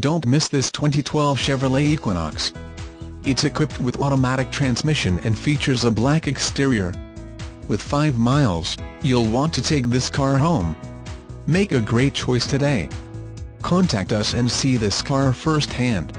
Don't miss this 2012 Chevrolet Equinox. It's equipped with automatic transmission and features a black exterior. With 5 miles, you'll want to take this car home. Make a great choice today. Contact us and see this car firsthand.